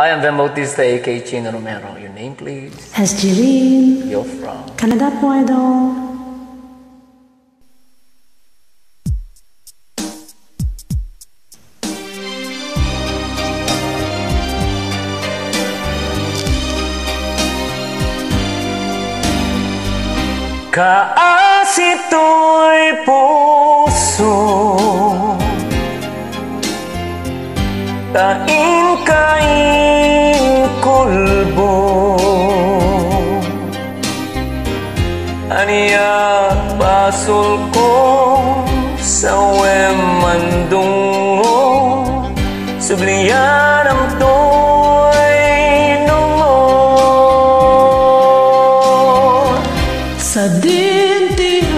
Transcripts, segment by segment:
I am Van Bautista, aka Chino Romero. Your name, please? As Jeline. You're from? Canada po, idol. Kaasito'y puso Kain-kain basol ko sa wemandungo Subliyan ang to'y nungo Sa dintihayan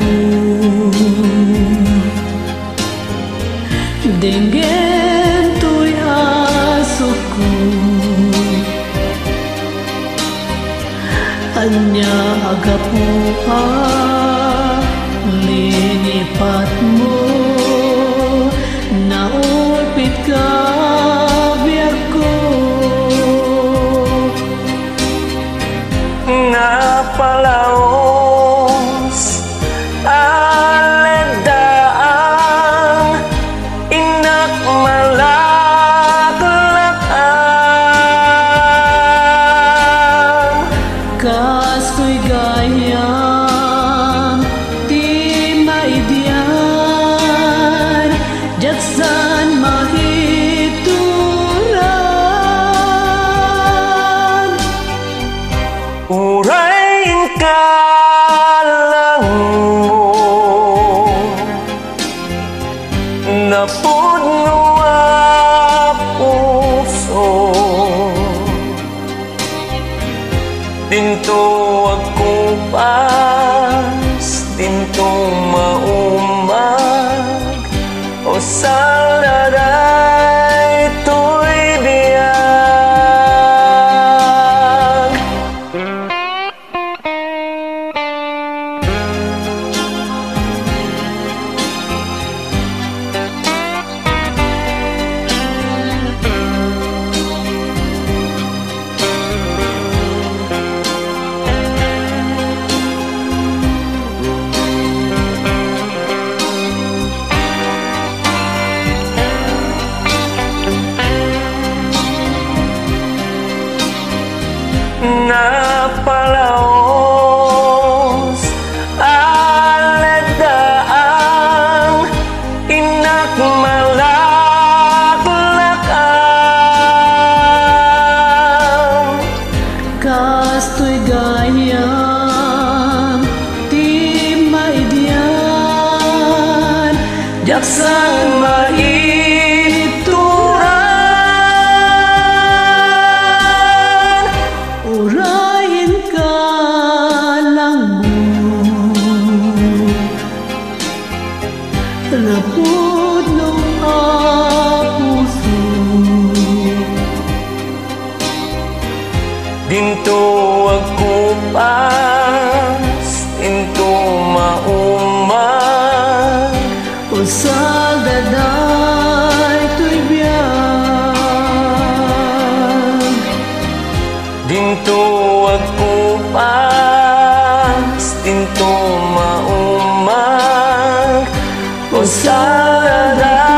mo Dingin to'y aso ko Anya agapuha Linipat mo Dinto ako pas Dinto maumag O salaray Jaksan maituran Urayin ka lang mo Lapod ng puso Dinto ako pas Usal daday to'y biyag Dinto ako pas Dinto maumag O saladay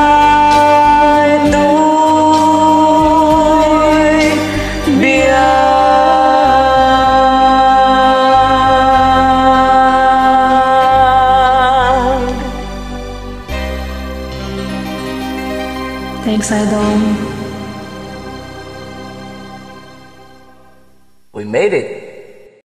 Thanks, Idol. We made it!